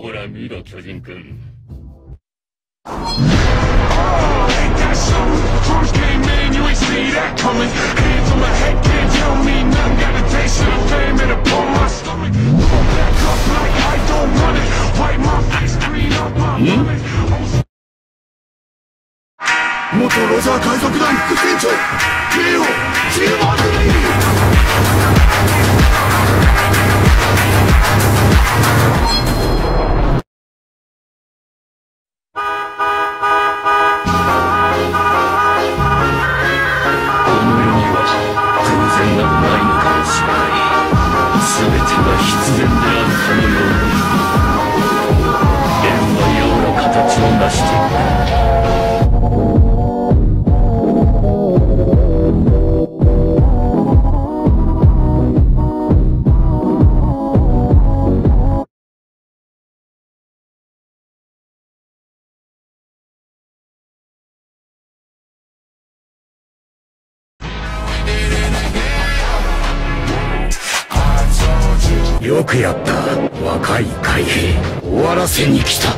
ほら見ろ巨人くん。元ロジャー海賊団副船長慶応チーよくやった。若い海兵終わらせに来た。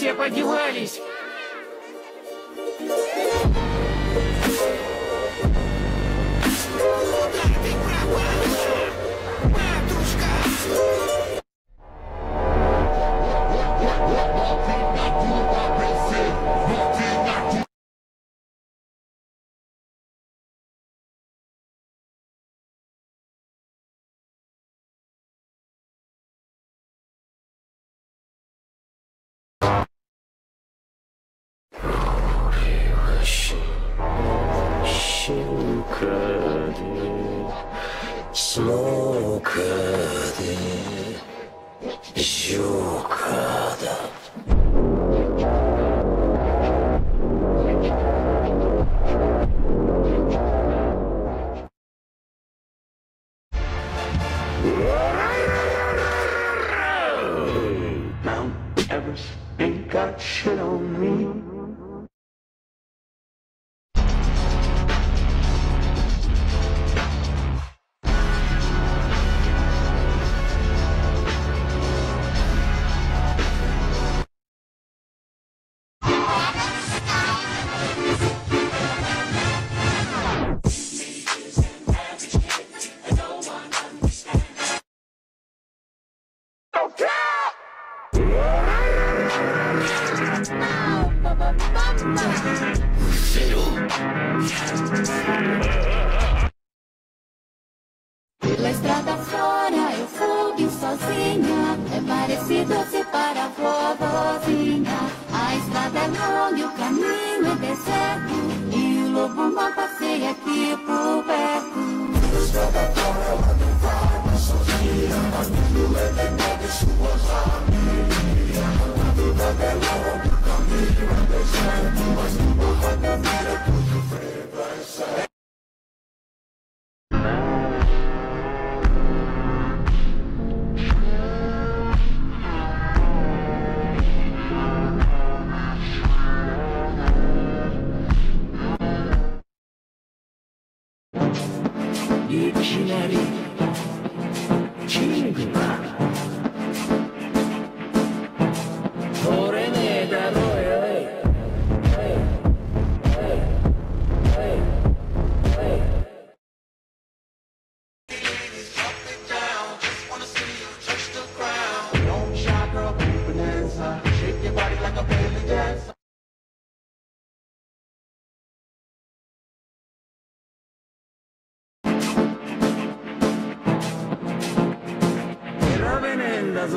все подевались? Ain't got shit.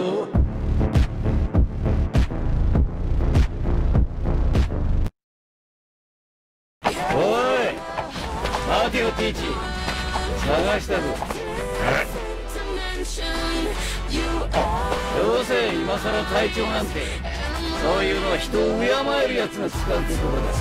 ぞおい待てよティーチ探したぞどうせ今さら隊長なんてそうい。うのは人を敬えるやつが使うところだ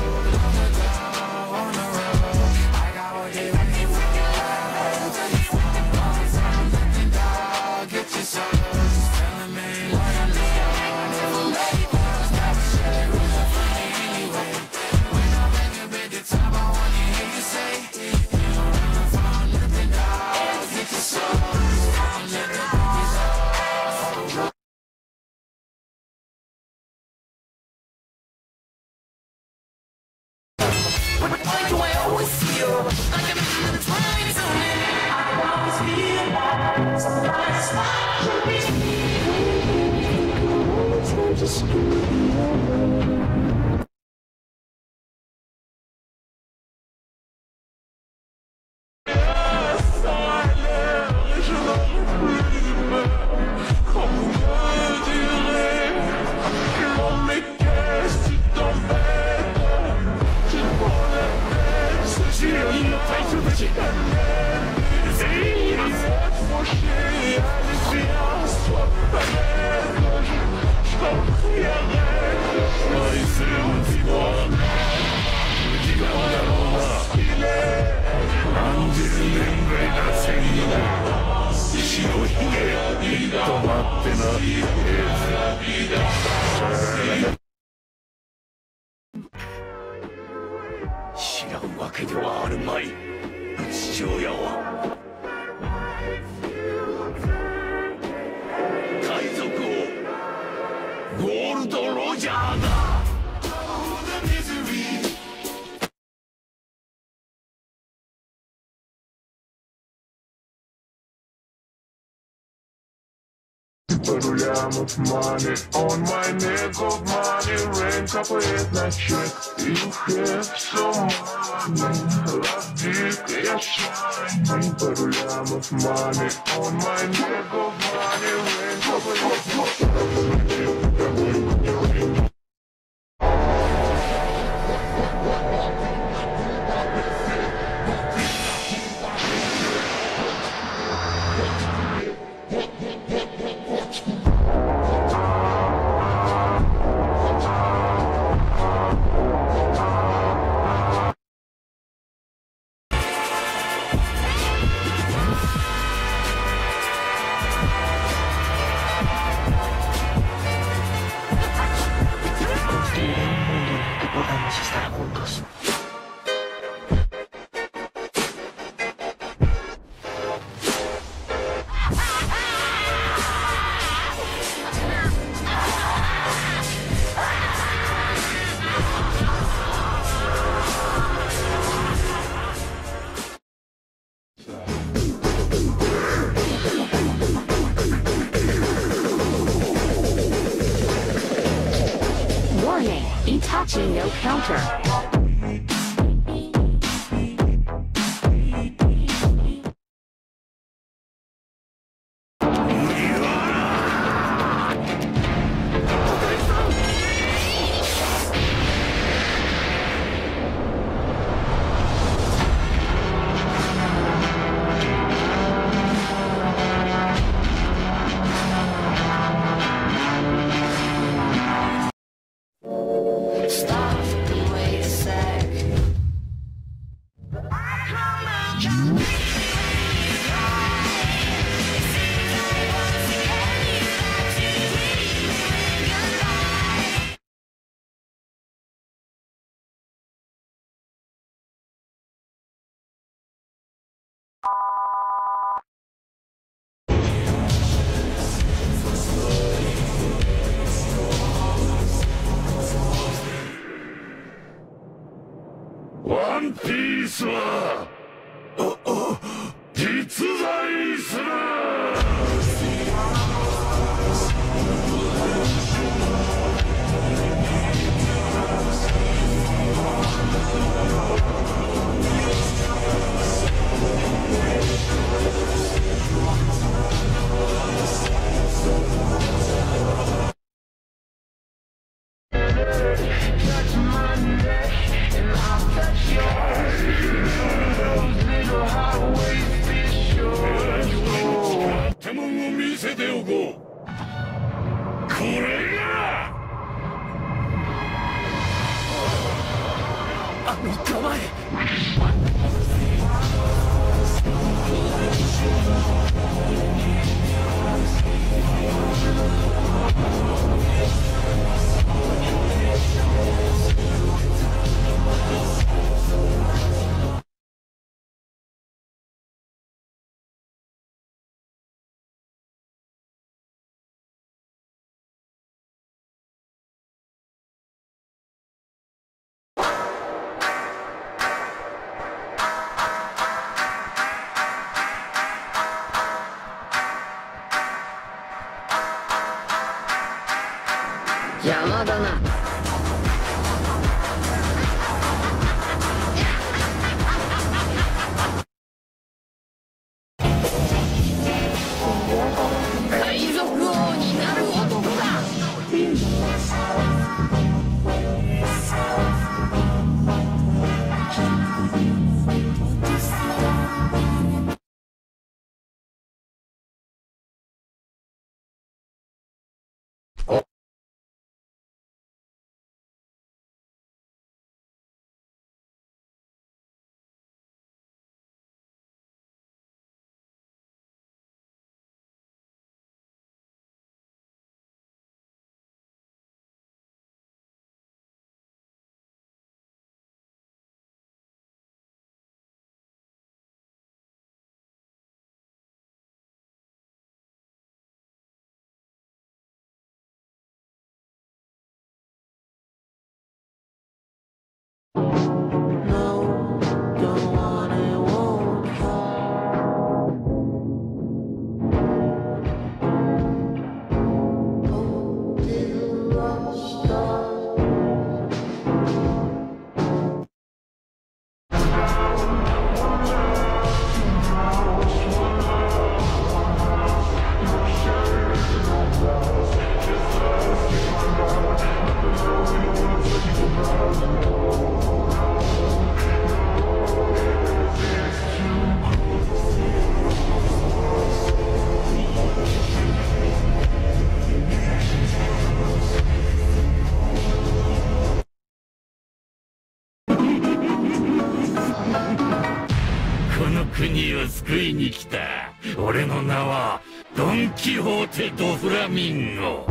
Подулямов money On my neck of money Rain капает на чек You have so money Love dick, я shine Подулямов money On my neck of money Rain капает на чек Itachi no counter. Christmas! ン・キホーテ・ド・フラミンゴ。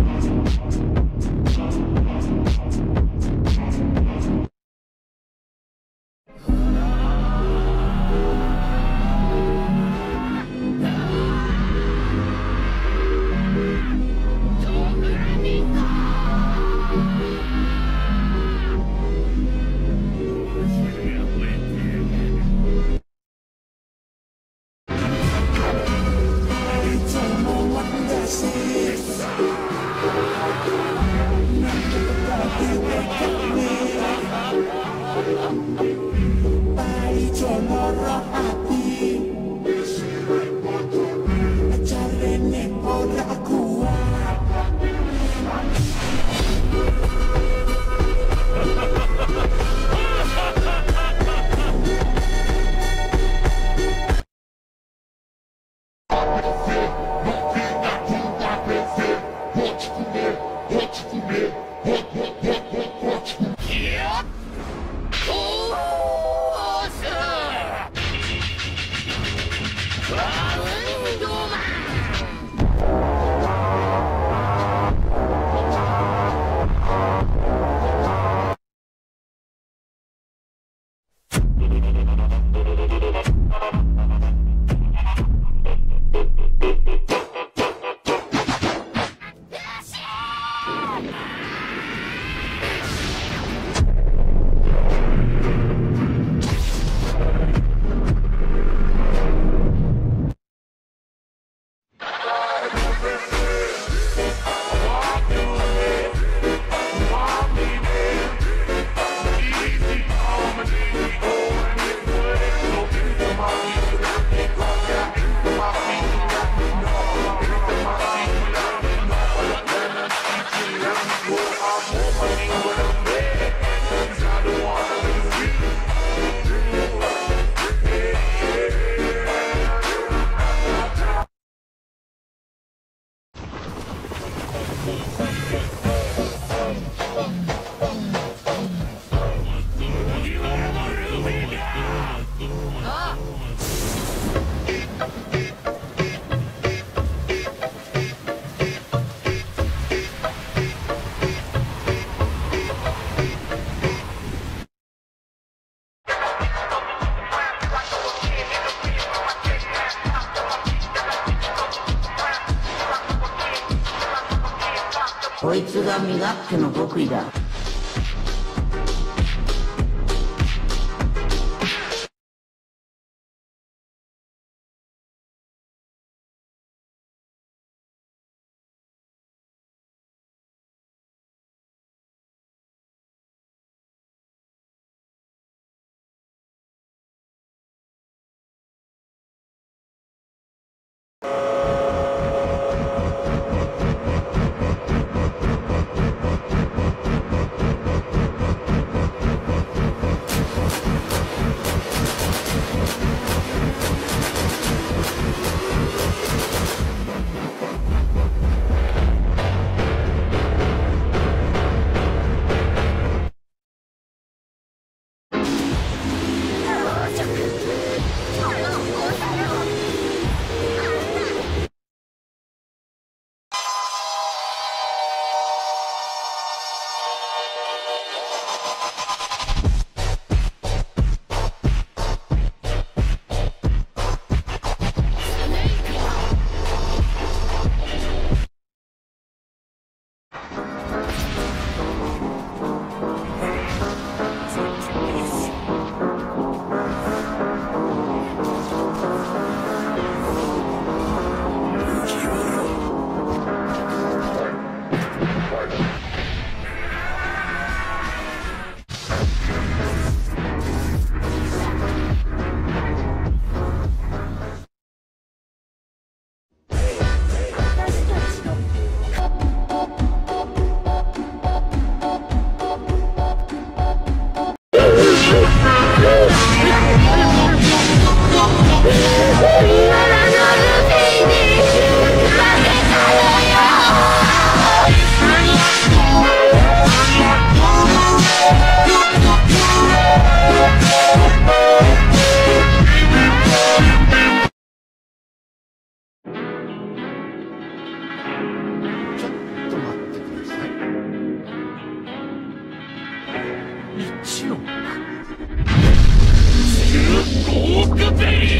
つが身勝手の極意だ。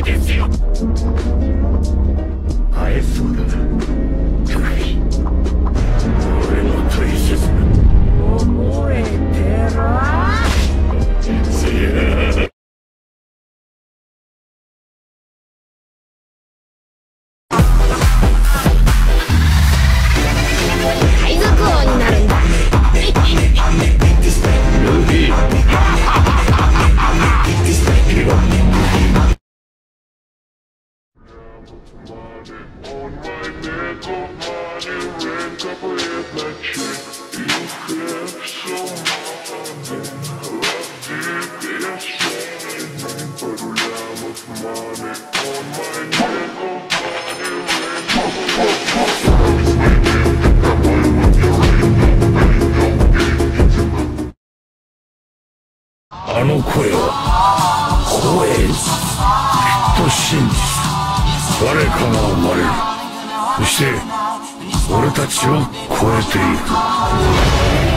I have them. 我かが生まれる。そして俺たちを超えていく。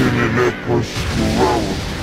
infinite empress morality.